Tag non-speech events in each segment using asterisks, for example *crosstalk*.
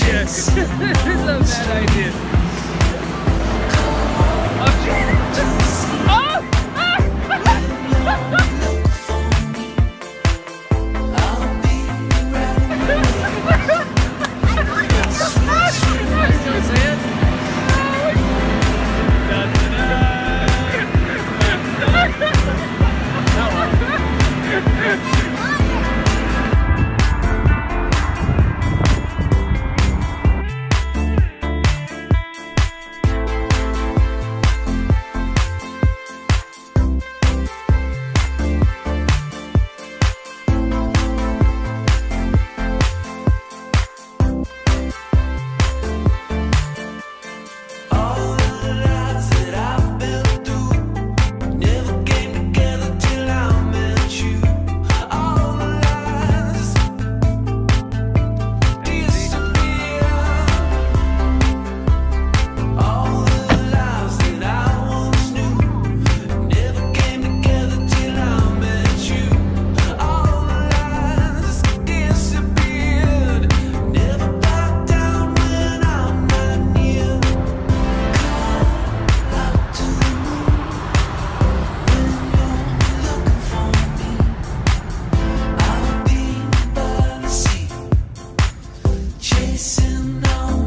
yes. *laughs* this is a bad idea.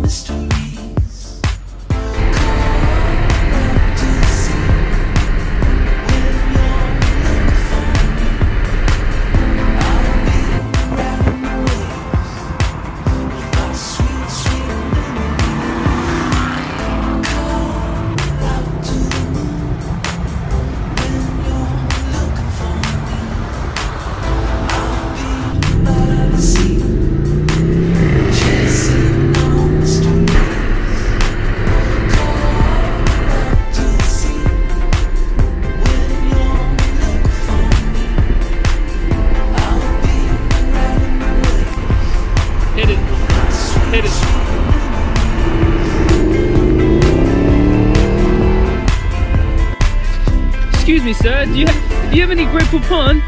the. me, sir. Do you, have, do you have any grip upon